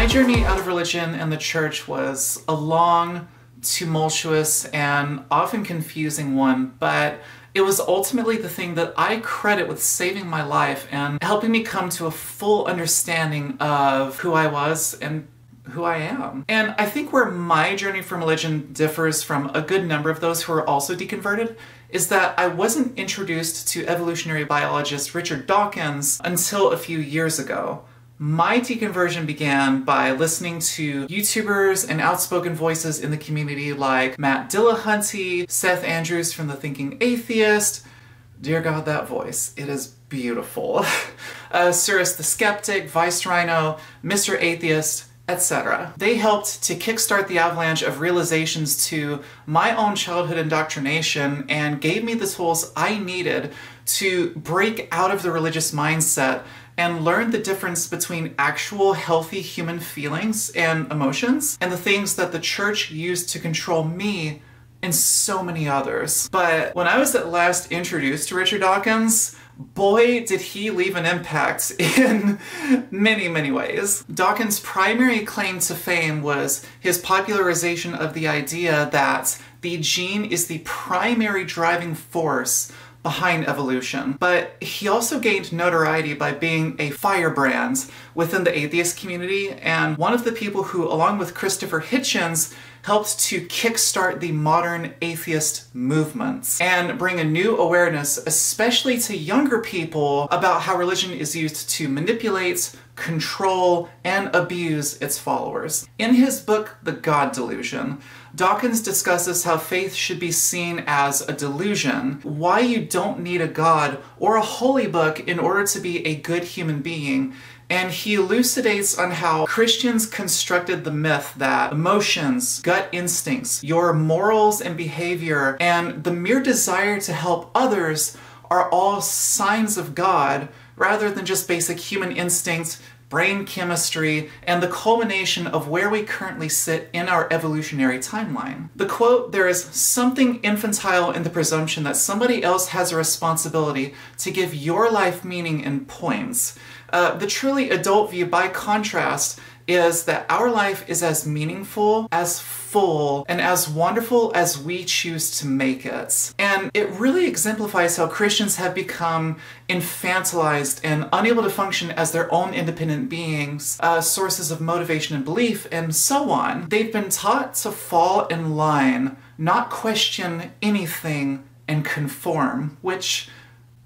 My journey out of religion and the church was a long, tumultuous, and often confusing one, but it was ultimately the thing that I credit with saving my life and helping me come to a full understanding of who I was and who I am. And I think where my journey from religion differs from a good number of those who are also deconverted is that I wasn't introduced to evolutionary biologist Richard Dawkins until a few years ago. My deconversion began by listening to YouTubers and outspoken voices in the community like Matt Dillahunty, Seth Andrews from The Thinking Atheist. Dear God, that voice. It is beautiful. uh, Suris the Skeptic, Viced Rhino, Mr. Atheist, etc. They helped to kickstart the avalanche of realizations to my own childhood indoctrination and gave me the tools I needed to break out of the religious mindset and learn the difference between actual healthy human feelings and emotions and the things that the church used to control me and so many others. But when I was at last introduced to Richard Dawkins, boy, did he leave an impact in many, many ways. Dawkins' primary claim to fame was his popularization of the idea that the gene is the primary driving force behind evolution. But he also gained notoriety by being a firebrand within the atheist community, and one of the people who, along with Christopher Hitchens, helped to kickstart the modern atheist movements and bring a new awareness, especially to younger people, about how religion is used to manipulate, control, and abuse its followers. In his book, The God Delusion, Dawkins discusses how faith should be seen as a delusion, why you don't need a god or a holy book in order to be a good human being, and he elucidates on how Christians constructed the myth that emotions, gut instincts, your morals and behavior, and the mere desire to help others are all signs of God rather than just basic human instincts, brain chemistry, and the culmination of where we currently sit in our evolutionary timeline. The quote, there is something infantile in the presumption that somebody else has a responsibility to give your life meaning and points. Uh, the truly adult view, by contrast, is that our life is as meaningful, as full, and as wonderful as we choose to make it. And it really exemplifies how Christians have become infantilized and unable to function as their own independent beings, uh, sources of motivation and belief, and so on. They've been taught to fall in line, not question anything, and conform, which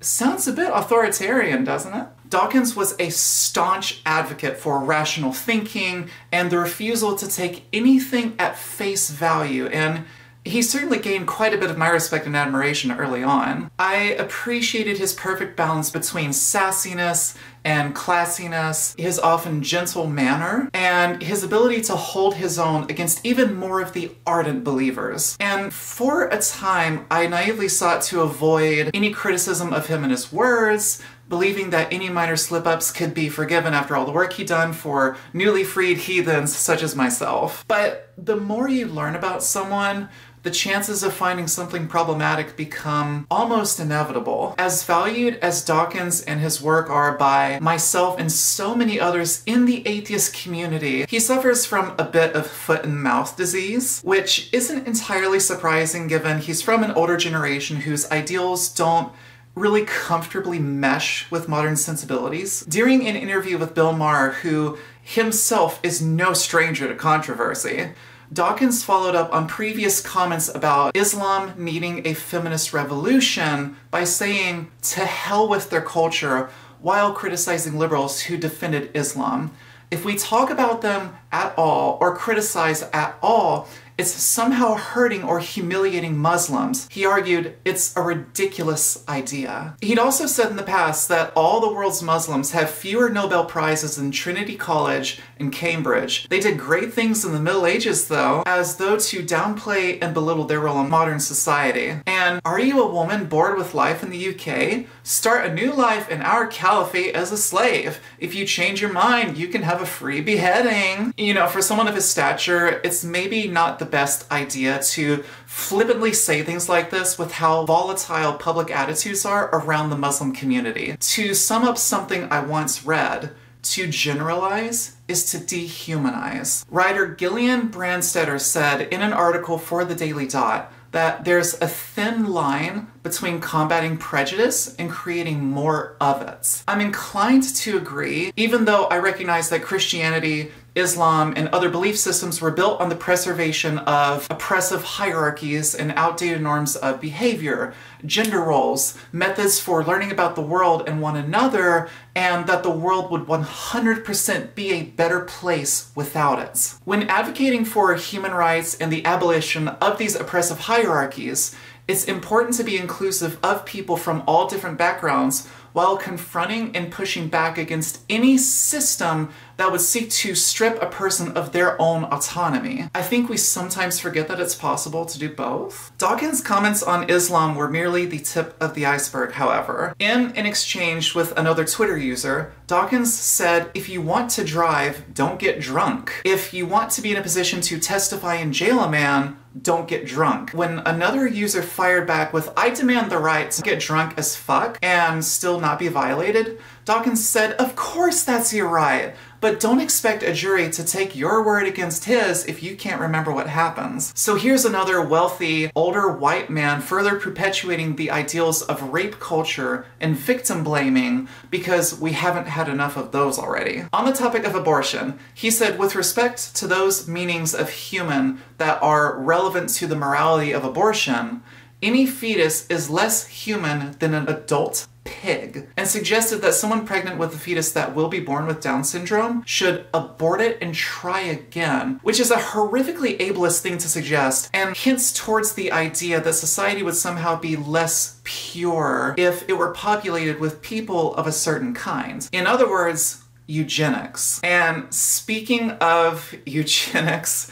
sounds a bit authoritarian, doesn't it? Dawkins was a staunch advocate for rational thinking and the refusal to take anything at face value, and he certainly gained quite a bit of my respect and admiration early on. I appreciated his perfect balance between sassiness and classiness, his often gentle manner, and his ability to hold his own against even more of the ardent believers. And for a time, I naively sought to avoid any criticism of him and his words, believing that any minor slip-ups could be forgiven after all the work he'd done for newly freed heathens such as myself. But the more you learn about someone, the chances of finding something problematic become almost inevitable. As valued as Dawkins and his work are by myself and so many others in the atheist community, he suffers from a bit of foot and mouth disease, which isn't entirely surprising given he's from an older generation whose ideals don't really comfortably mesh with modern sensibilities. During an interview with Bill Maher, who himself is no stranger to controversy, Dawkins followed up on previous comments about Islam needing a feminist revolution by saying, to hell with their culture, while criticizing liberals who defended Islam. If we talk about them at all or criticize at all, it's somehow hurting or humiliating Muslims. He argued it's a ridiculous idea. He'd also said in the past that all the world's Muslims have fewer Nobel Prizes than Trinity College and Cambridge. They did great things in the Middle Ages though, as though to downplay and belittle their role in modern society. And are you a woman bored with life in the UK? Start a new life in our caliphate as a slave. If you change your mind, you can have a free beheading. You know, for someone of his stature, it's maybe not the best idea to flippantly say things like this with how volatile public attitudes are around the Muslim community. To sum up something I once read, to generalize is to dehumanize. Writer Gillian Branstetter said in an article for the Daily Dot that there's a thin line between combating prejudice and creating more of it. I'm inclined to agree, even though I recognize that Christianity Islam and other belief systems were built on the preservation of oppressive hierarchies and outdated norms of behavior, gender roles, methods for learning about the world and one another, and that the world would 100% be a better place without it. When advocating for human rights and the abolition of these oppressive hierarchies, it's important to be inclusive of people from all different backgrounds while confronting and pushing back against any system that would seek to strip a person of their own autonomy. I think we sometimes forget that it's possible to do both. Dawkins' comments on Islam were merely the tip of the iceberg, however. In an exchange with another Twitter user, Dawkins said, if you want to drive, don't get drunk. If you want to be in a position to testify and jail a man, don't get drunk. When another user fired back with, I demand the right to get drunk as fuck and still not be violated, Dawkins said, Of course that's your right, but don't expect a jury to take your word against his if you can't remember what happens. So here's another wealthy, older white man further perpetuating the ideals of rape culture and victim blaming because we haven't had enough of those already. On the topic of abortion, he said, with respect to those meanings of human that are relevant to the morality of abortion, any fetus is less human than an adult pig and suggested that someone pregnant with a fetus that will be born with Down syndrome should abort it and try again, which is a horrifically ableist thing to suggest and hints towards the idea that society would somehow be less pure if it were populated with people of a certain kind. In other words, eugenics. And speaking of eugenics,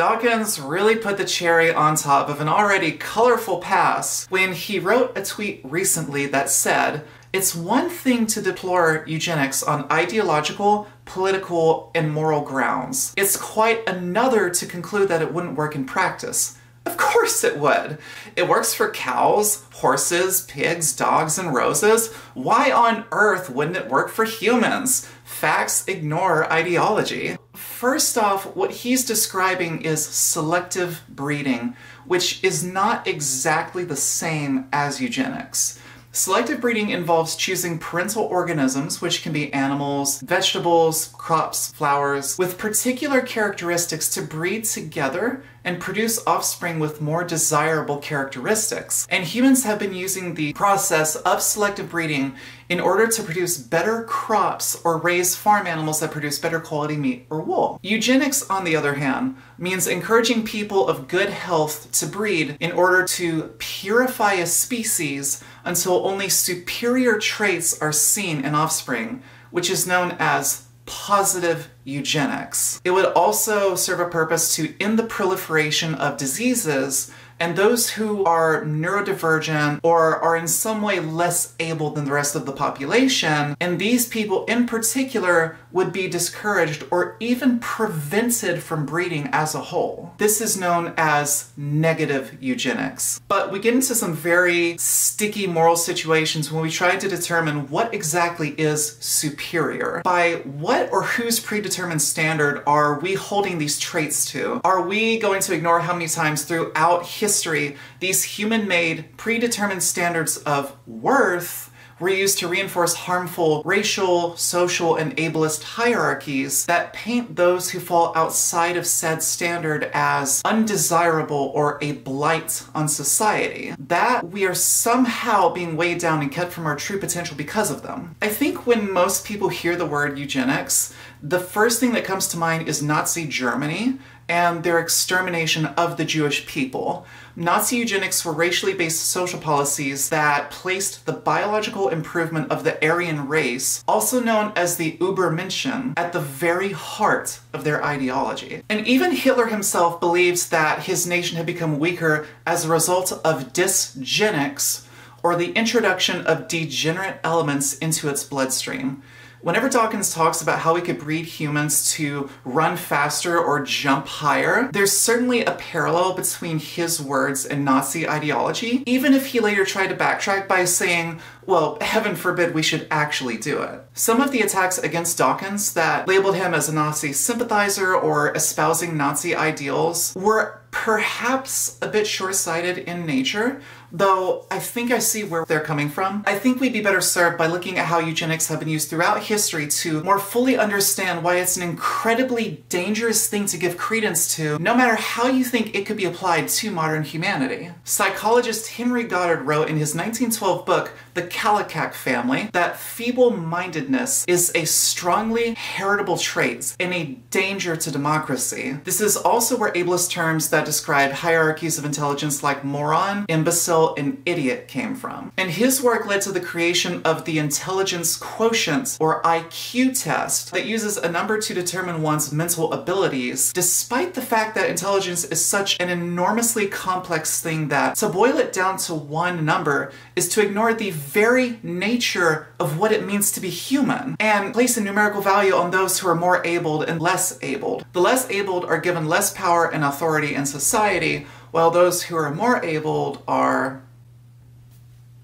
Dawkins really put the cherry on top of an already colorful past when he wrote a tweet recently that said, it's one thing to deplore eugenics on ideological, political, and moral grounds. It's quite another to conclude that it wouldn't work in practice. Of course it would. It works for cows, horses, pigs, dogs, and roses. Why on earth wouldn't it work for humans? Facts ignore ideology. First off, what he's describing is selective breeding, which is not exactly the same as eugenics. Selective breeding involves choosing parental organisms, which can be animals, vegetables, crops, flowers, with particular characteristics to breed together and produce offspring with more desirable characteristics. And humans have been using the process of selective breeding in order to produce better crops or raise farm animals that produce better quality meat or wool. Eugenics, on the other hand, means encouraging people of good health to breed in order to purify a species until only superior traits are seen in offspring, which is known as positive eugenics. It would also serve a purpose to end the proliferation of diseases and those who are neurodivergent or are in some way less able than the rest of the population, and these people in particular would be discouraged or even prevented from breeding as a whole. This is known as negative eugenics. But we get into some very sticky moral situations when we try to determine what exactly is superior. By what or whose predetermined standard are we holding these traits to? Are we going to ignore how many times throughout history these human-made predetermined standards of worth were used to reinforce harmful racial, social, and ableist hierarchies that paint those who fall outside of said standard as undesirable or a blight on society. That we are somehow being weighed down and kept from our true potential because of them. I think when most people hear the word eugenics, the first thing that comes to mind is Nazi Germany and their extermination of the Jewish people. Nazi eugenics were racially based social policies that placed the biological improvement of the Aryan race, also known as the Übermenschen, at the very heart of their ideology. And even Hitler himself believes that his nation had become weaker as a result of dysgenics, or the introduction of degenerate elements into its bloodstream. Whenever Dawkins talks about how we could breed humans to run faster or jump higher, there's certainly a parallel between his words and Nazi ideology, even if he later tried to backtrack by saying, well, heaven forbid we should actually do it. Some of the attacks against Dawkins that labeled him as a Nazi sympathizer or espousing Nazi ideals were perhaps a bit short-sighted in nature, though I think I see where they're coming from. I think we'd be better served by looking at how eugenics have been used throughout history to more fully understand why it's an incredibly dangerous thing to give credence to, no matter how you think it could be applied to modern humanity. Psychologist Henry Goddard wrote in his 1912 book, The Kallikak Family, that feeble-mindedness is a strongly heritable trait and a danger to democracy. This is also where ableist terms that describe hierarchies of intelligence like moron, imbecile, and idiot came from. And his work led to the creation of the intelligence quotient, or IQ test, that uses a number to determine one's mental abilities, despite the fact that intelligence is such an enormously complex thing that to boil it down to one number is to ignore the very nature of what it means to be human, and place a numerical value on those who are more abled and less abled. The less abled are given less power and authority in society, while those who are more abled are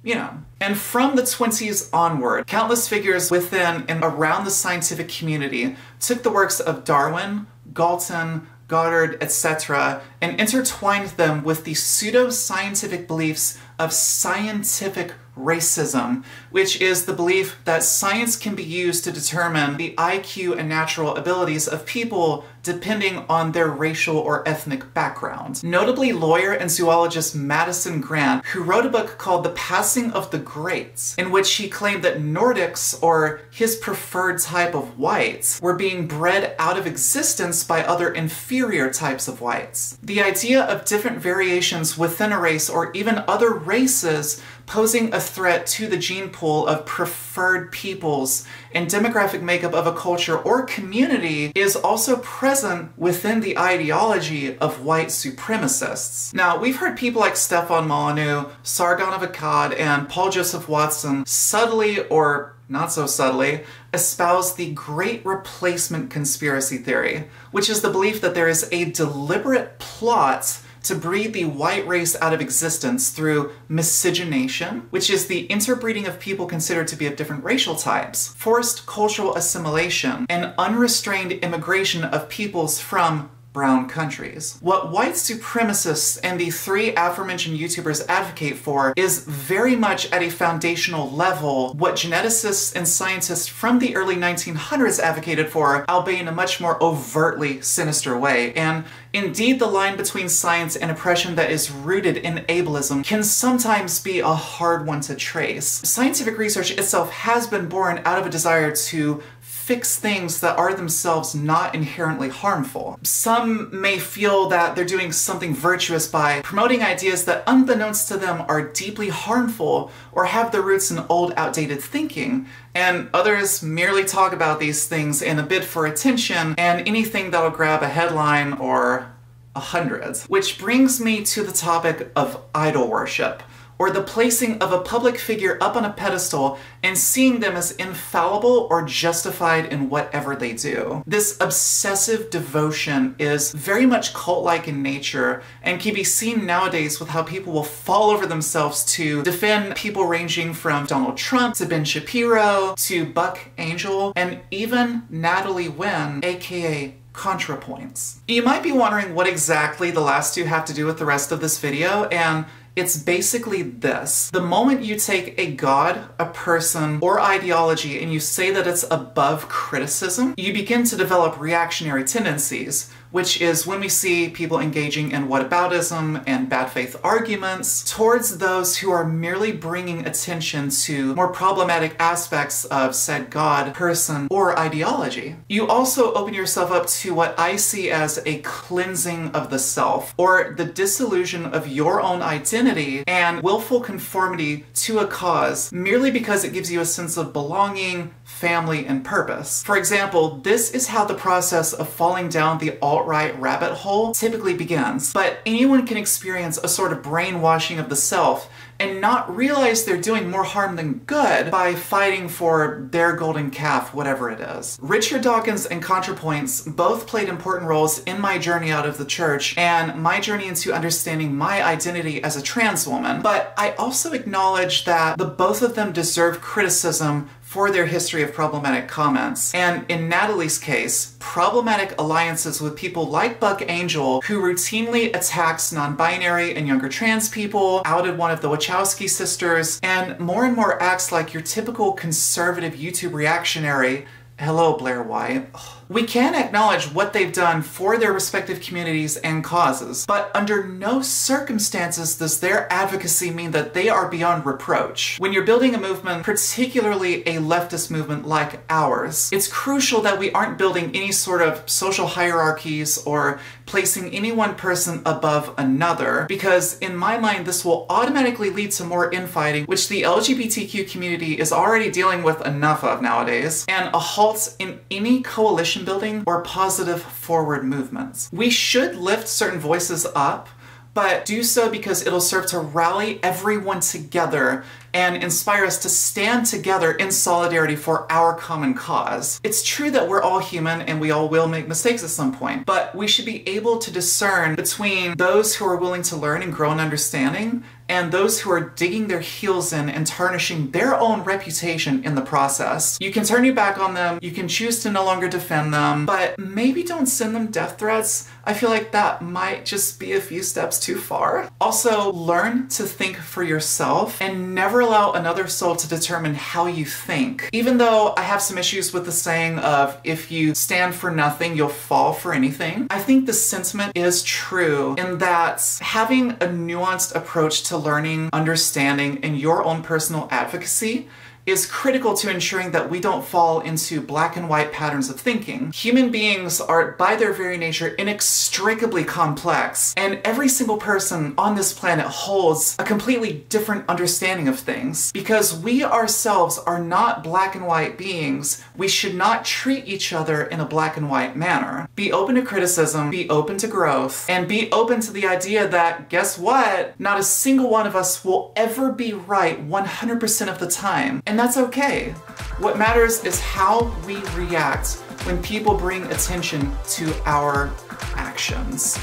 you know. And from the 20s onward, countless figures within and around the scientific community took the works of Darwin, Galton, Goddard, etc., and intertwined them with the pseudo-scientific beliefs of scientific racism, which is the belief that science can be used to determine the IQ and natural abilities of people depending on their racial or ethnic background. Notably lawyer and zoologist Madison Grant, who wrote a book called The Passing of the Great Race, in which he claimed that Nordics, or his preferred type of whites, were being bred out of existence by other inferior types of whites. The idea of different variations within a race or even other races posing a threat to the gene pool of preferred peoples and demographic makeup of a culture or community is also present within the ideology of white supremacists. Now, we've heard people like Stefan Molyneux, Sargon of Akkad, and Paul Joseph Watson subtly or not so subtly, espouse the Great Replacement Conspiracy Theory, which is the belief that there is a deliberate plot to breed the white race out of existence through miscegenation, which is the interbreeding of people considered to be of different racial types, forced cultural assimilation, and unrestrained immigration of peoples from brown countries. What white supremacists and the three aforementioned YouTubers advocate for is very much at a foundational level what geneticists and scientists from the early 1900s advocated for, albeit in a much more overtly sinister way. And indeed, the line between science and oppression that is rooted in ableism can sometimes be a hard one to trace. Scientific research itself has been born out of a desire to fix things that are themselves not inherently harmful. Some may feel that they're doing something virtuous by promoting ideas that unbeknownst to them are deeply harmful or have their roots in old outdated thinking, and others merely talk about these things in a bid for attention and anything that'll grab a headline or a hundred. Which brings me to the topic of idol worship or the placing of a public figure up on a pedestal and seeing them as infallible or justified in whatever they do. This obsessive devotion is very much cult-like in nature and can be seen nowadays with how people will fall over themselves to defend people ranging from Donald Trump to Ben Shapiro to Buck Angel and even Natalie Wynn, aka ContraPoints. You might be wondering what exactly the last two have to do with the rest of this video, and it's basically this. The moment you take a god, a person, or ideology and you say that it's above criticism, you begin to develop reactionary tendencies, which is when we see people engaging in whataboutism and bad faith arguments towards those who are merely bringing attention to more problematic aspects of said god, person, or ideology. You also open yourself up to what I see as a cleansing of the self, or the disillusion of your own identity and willful conformity to a cause merely because it gives you a sense of belonging, family, and purpose. For example, this is how the process of falling down the alt-right rabbit hole typically begins. But anyone can experience a sort of brainwashing of the self and not realize they're doing more harm than good by fighting for their golden calf, whatever it is. Richard Dawkins and ContraPoints both played important roles in my journey out of the church and my journey into understanding my identity as a trans woman, but I also acknowledge that the both of them deserve criticism for their history of problematic comments. And in Natalie's case, problematic alliances with people like Buck Angel, who routinely attacks non-binary and younger trans people, outed one of the Wachowski sisters, and more and more acts like your typical conservative YouTube reactionary Hello, Blair White. We can acknowledge what they've done for their respective communities and causes, but under no circumstances does their advocacy mean that they are beyond reproach. When you're building a movement, particularly a leftist movement like ours, it's crucial that we aren't building any sort of social hierarchies or placing any one person above another, because in my mind this will automatically lead to more infighting, which the LGBTQ community is already dealing with enough of nowadays, and a halt in any coalition building or positive forward movements. We should lift certain voices up, but do so because it'll serve to rally everyone together and inspire us to stand together in solidarity for our common cause. It's true that we're all human and we all will make mistakes at some point, but we should be able to discern between those who are willing to learn and grow in understanding and those who are digging their heels in and tarnishing their own reputation in the process. You can turn your back on them, you can choose to no longer defend them, but maybe don't send them death threats. I feel like that might just be a few steps too far. Also, learn to think for yourself and never allow another soul to determine how you think. Even though I have some issues with the saying of if you stand for nothing, you'll fall for anything, I think the sentiment is true in that having a nuanced approach to learning, understanding, and your own personal advocacy is critical to ensuring that we don't fall into black and white patterns of thinking. Human beings are, by their very nature, inextricably complex, and every single person on this planet holds a completely different understanding of things. Because we ourselves are not black and white beings, we should not treat each other in a black and white manner. Be open to criticism, be open to growth, and be open to the idea that, guess what? Not a single one of us will ever be right 100% of the time. And and that's okay. What matters is how we react when people bring attention to our actions.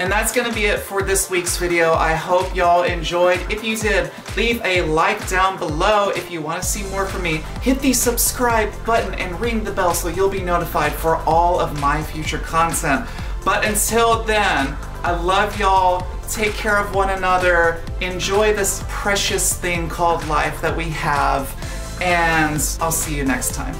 And that's gonna be it for this week's video. I hope y'all enjoyed. If you did, leave a like down below. If you wanna see more from me, hit the subscribe button and ring the bell so you'll be notified for all of my future content. But until then, I love y'all. Take care of one another. Enjoy this precious thing called life that we have. And I'll see you next time.